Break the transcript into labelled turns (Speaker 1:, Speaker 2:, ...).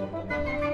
Speaker 1: Música